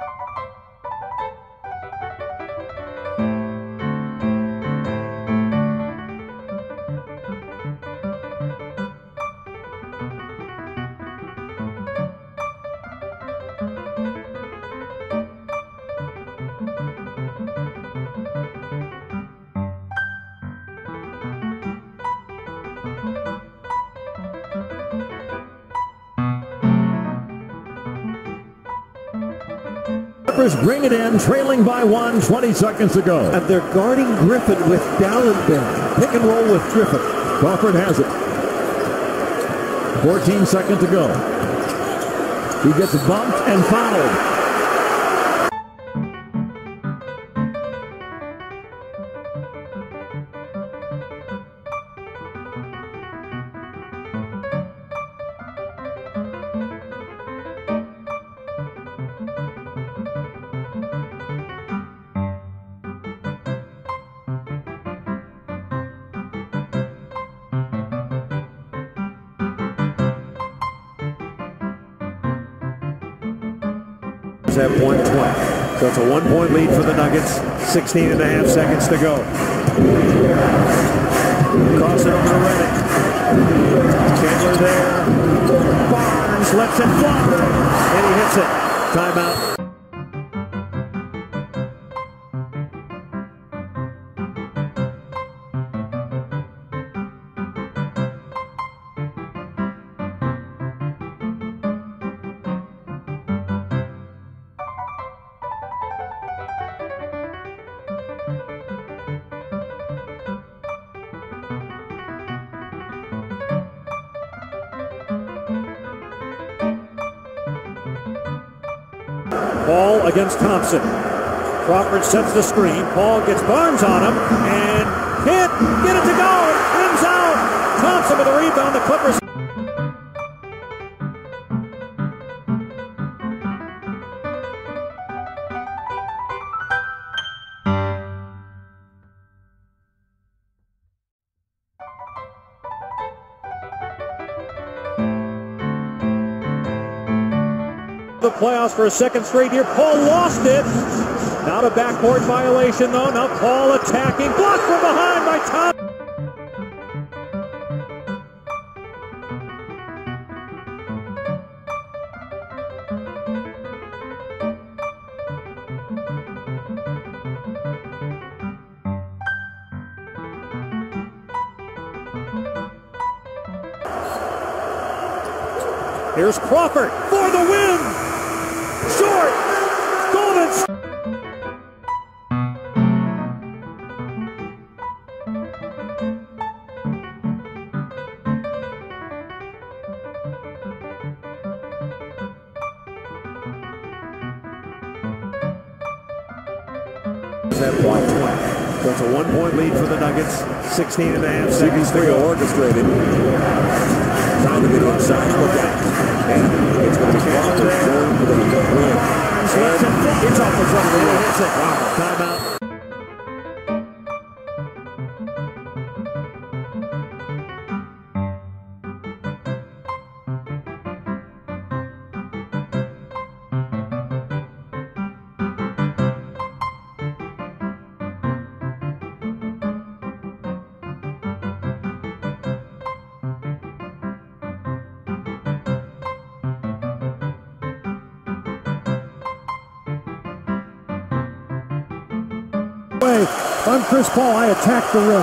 you Clippers bring it in, trailing by one, 20 seconds to go. And they're guarding Griffin with Dalembert. Pick and roll with Griffin. Crawford has it. 14 seconds to go. He gets bumped and fouled. Have 120. So it's a one-point lead for the Nuggets. 16 and a half seconds to go. Cross it over to Redick. Chandler there. Barnes lets it fly. And he hits it. Timeout. Against Thompson. Crawford sets the screen. Paul gets Barnes on him and can't get it to go. Rims out. Thompson with a rebound. The Clippers. The playoffs for a second straight year. Paul lost it. Not a backboard violation, though. Now Paul attacking. Blocked from behind by Tom. Here's Crawford for the win. Short. Golden. At 120. So it's a one-point lead for the Nuggets. 16 and a half seconds to go. orchestrated. Trying to get inside. Look out. And it's going to be Crawford going for the win. And it's off the front Way. I'm Chris Paul. I attack the rim.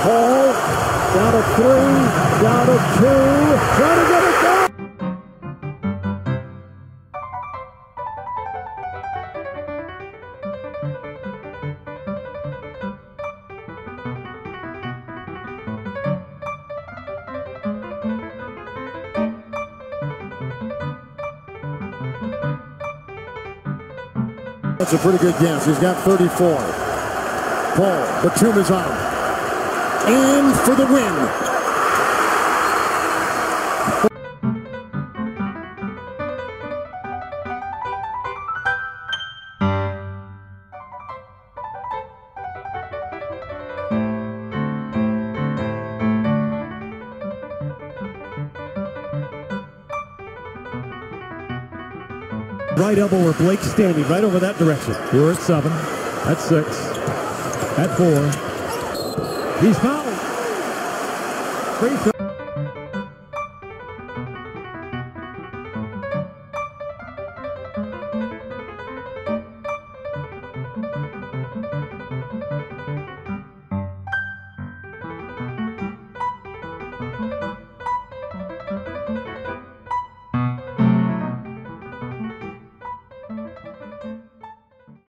Paul down to three, down to two, trying to get That's a pretty good guess. He's got 34. Paul, Batum is on. And for the win. Right elbow where Blake's standing, right over that direction. We're at seven. At six. At four. He's fouled. Free throw.